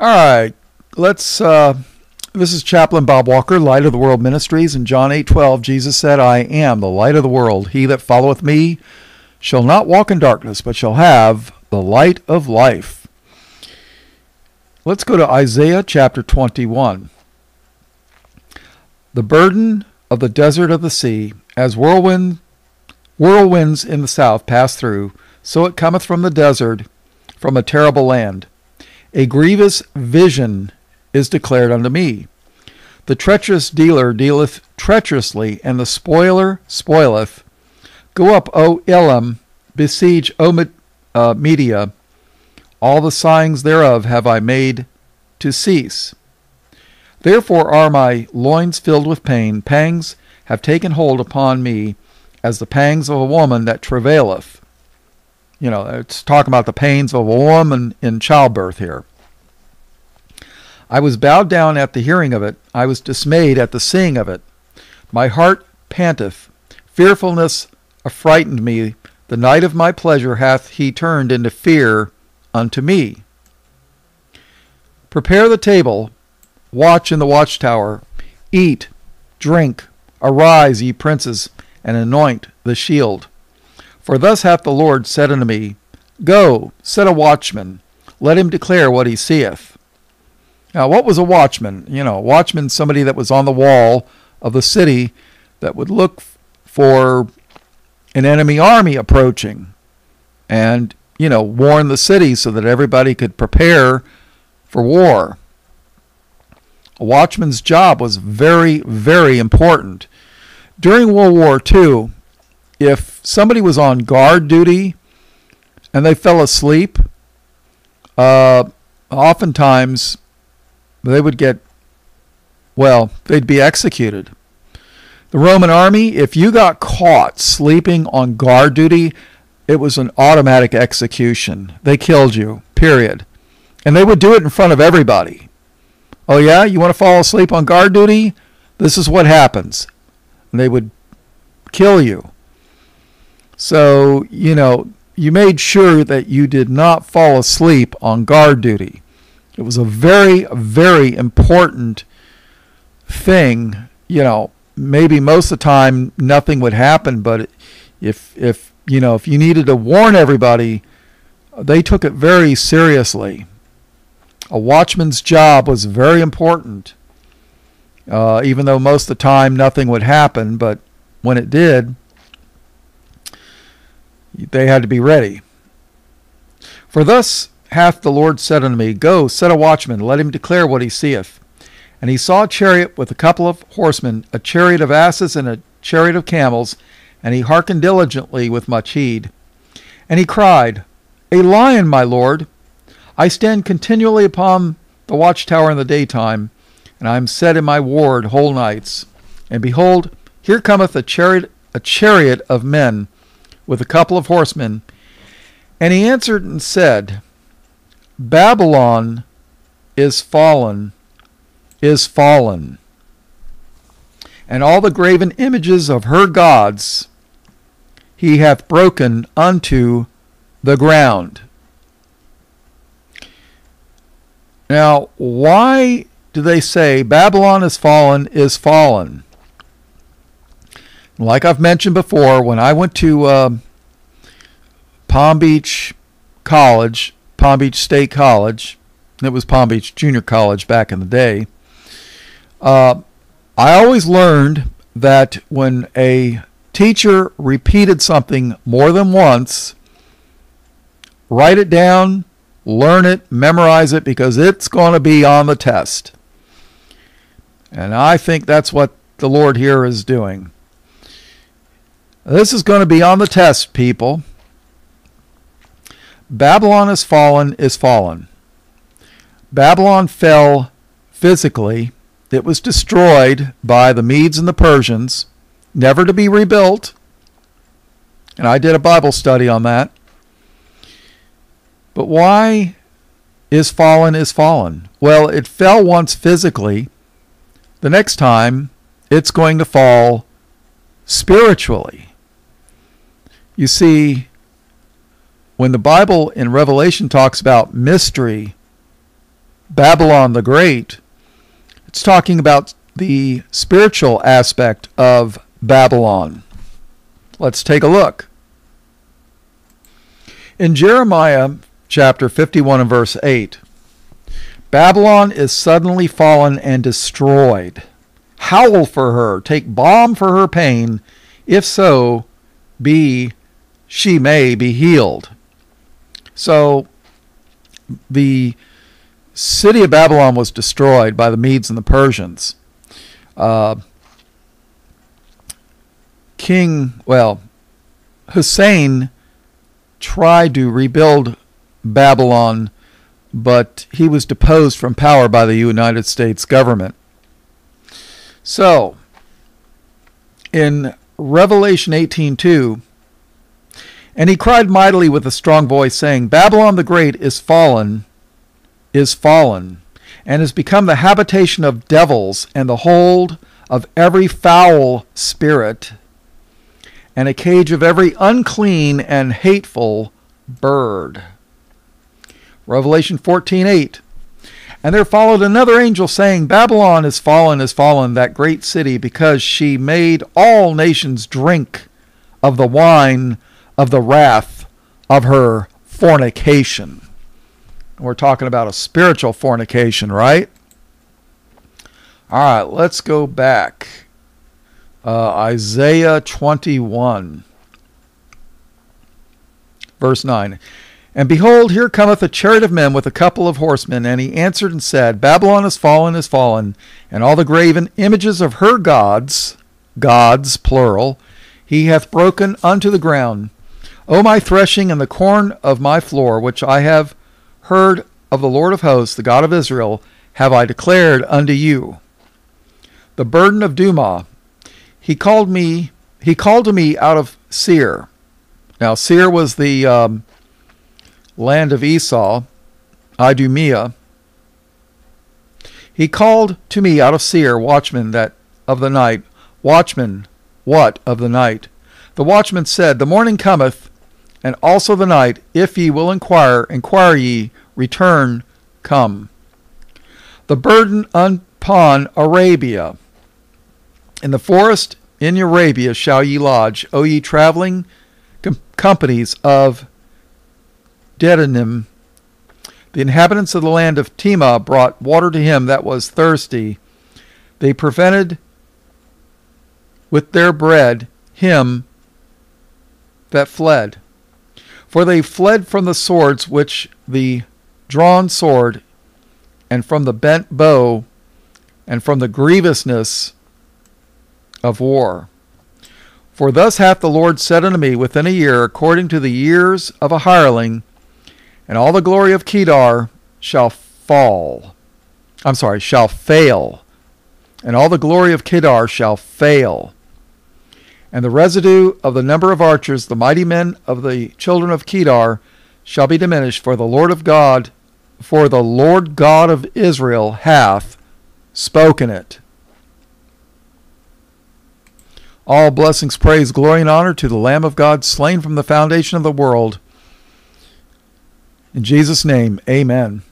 All right, let's. Uh, this is Chaplain Bob Walker, Light of the World Ministries. In John eight twelve, Jesus said, "I am the light of the world. He that followeth me shall not walk in darkness, but shall have the light of life." Let's go to Isaiah chapter twenty-one. The burden of the desert of the sea, as whirlwind, whirlwinds in the south pass through, so it cometh from the desert, from a terrible land. A grievous vision is declared unto me. The treacherous dealer dealeth treacherously, and the spoiler spoileth. Go up, O Elam, besiege, O uh, Media. All the signs thereof have I made to cease. Therefore are my loins filled with pain, pangs have taken hold upon me, as the pangs of a woman that travaileth. You know, it's talking about the pains of a woman in childbirth here. I was bowed down at the hearing of it. I was dismayed at the seeing of it. My heart panteth. Fearfulness affrighted me. The night of my pleasure hath he turned into fear unto me. Prepare the table, watch in the watchtower, eat, drink, arise, ye princes, and anoint the shield. For thus hath the Lord said unto me, Go, set a watchman, let him declare what he seeth. Now, what was a watchman? You know, a watchman, somebody that was on the wall of the city that would look for an enemy army approaching and, you know, warn the city so that everybody could prepare for war. A watchman's job was very, very important. During World War II, if somebody was on guard duty and they fell asleep, uh, oftentimes they would get, well, they'd be executed. The Roman army, if you got caught sleeping on guard duty, it was an automatic execution. They killed you, period. And they would do it in front of everybody. Oh, yeah? You want to fall asleep on guard duty? This is what happens. And they would kill you. So, you know, you made sure that you did not fall asleep on guard duty. It was a very, very important thing. You know, maybe most of the time nothing would happen, but if if you know if you needed to warn everybody, they took it very seriously. A watchman's job was very important. Uh, even though most of the time nothing would happen, but when it did, they had to be ready. For thus hath the Lord said unto me, Go, set a watchman, let him declare what he seeth. And he saw a chariot with a couple of horsemen, a chariot of asses and a chariot of camels, and he hearkened diligently with much heed. And he cried, A lion, my lord! I stand continually upon the watchtower in the daytime, and I am set in my ward whole nights. And behold, here cometh a chariot, a chariot of men, with a couple of horsemen. And he answered and said, Babylon is fallen, is fallen, and all the graven images of her gods he hath broken unto the ground. Now, why do they say Babylon is fallen, is fallen? Like I've mentioned before, when I went to uh, Palm Beach College, Palm Beach State College. It was Palm Beach Junior College back in the day. Uh, I always learned that when a teacher repeated something more than once, write it down, learn it, memorize it, because it's going to be on the test. And I think that's what the Lord here is doing. This is going to be on the test, people. Babylon is fallen is fallen. Babylon fell physically. It was destroyed by the Medes and the Persians, never to be rebuilt. And I did a Bible study on that. But why is fallen is fallen? Well, it fell once physically. The next time, it's going to fall spiritually. You see, when the Bible in Revelation talks about mystery, Babylon the Great, it's talking about the spiritual aspect of Babylon. Let's take a look. In Jeremiah chapter 51 and verse 8, Babylon is suddenly fallen and destroyed. Howl for her, take balm for her pain, if so be she may be healed. So the city of Babylon was destroyed by the Medes and the Persians. Uh, King, well, Hussein tried to rebuild Babylon, but he was deposed from power by the United States government. So, in Revelation 18:2, and he cried mightily with a strong voice, saying, Babylon the Great is fallen, is fallen, and has become the habitation of devils and the hold of every foul spirit, and a cage of every unclean and hateful bird. Revelation 14:8 And there followed another angel saying, Babylon is fallen, is fallen, that great city, because she made all nations drink of the wine of the wrath of her fornication. We're talking about a spiritual fornication, right? All right, let's go back. Uh, Isaiah 21, verse 9. And behold, here cometh a chariot of men with a couple of horsemen. And he answered and said, Babylon is fallen, is fallen, and all the graven images of her gods, gods, plural, he hath broken unto the ground. O my threshing and the corn of my floor, which I have heard of the Lord of hosts, the God of Israel, have I declared unto you. The burden of Dumah. he called me, he called to me out of Seir. Now Seir was the um, land of Esau, Idumea. He called to me out of Seir, watchman that of the night, watchman, what of the night? The watchman said, The morning cometh, and also the night. If ye will inquire, inquire ye, return, come. The burden upon Arabia. In the forest in Arabia shall ye lodge, O ye traveling com- companies of Dedanim. The inhabitants of the land of Tema brought water to him that was thirsty. They prevented with their bread him that fled. For they fled from the swords which the drawn sword, and from the bent bow, and from the grievousness of war. For thus hath the Lord said unto me within a year, according to the years of a hireling, and all the glory of Kedar shall fall. I'm sorry, shall fail. And all the glory of Kedar shall fail. And the residue of the number of archers, the mighty men of the children of Kedar, shall be diminished, for the Lord of God, for the Lord God of Israel hath spoken it. All blessings, praise, glory, and honor to the Lamb of God slain from the foundation of the world in Jesus' name, amen.